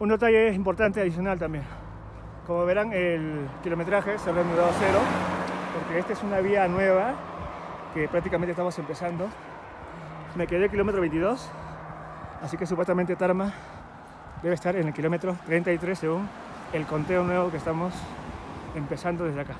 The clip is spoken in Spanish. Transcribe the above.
Un detalle importante adicional también. Como verán, el kilometraje se ha reanudado a cero, porque esta es una vía nueva que prácticamente estamos empezando. Me quedé el kilómetro 22, así que supuestamente Tarma debe estar en el kilómetro 33 según el conteo nuevo que estamos empezando desde acá.